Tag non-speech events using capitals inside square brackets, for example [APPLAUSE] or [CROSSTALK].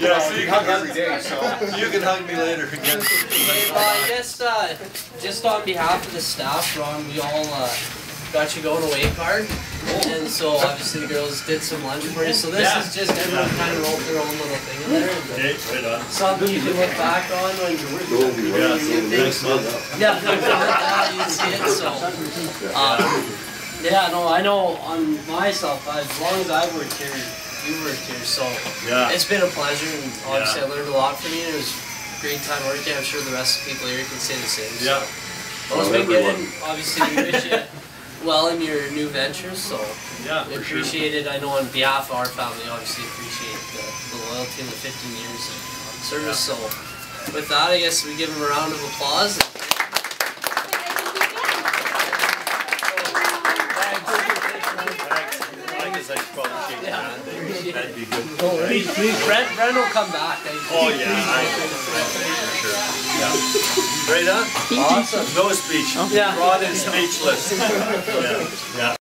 Yeah, so you hug can, every day, so. you can hug me later again. Okay, well, I guess, uh, just on behalf of the staff, Ron, we all, uh, got you going away card. And so obviously the girls did some lunch for you, so this Yeah. is just everyone kind of wrote their own little thing in there. and Okay, right on. Something you can look back on when Yeah, next month. Yeah, yeah, you see it, so. um, Yeah, no, I know on myself, as long as I've worked here, you worked here, so Yeah, it's been a pleasure and obviously I learned a lot from you. It was a great time working. I'm sure the rest of the people here can say the same. so. yeah, Well, it's been good and obviously we wish you [LAUGHS] well in your new ventures, so yeah, we for sure. appreciate it. I know on behalf of our family, obviously appreciate the, the loyalty and the 15 years of service. So with that, I guess we give him a round of applause. I guess I should probably shake your hand, eh? That'd be good. Oh, please, please, Brent, Brent will come back. I- Oh, yeah, I know, for sure, yeah. Right on? Awesome. No speech. Yeah. Rod is speechless. Yeah, yeah.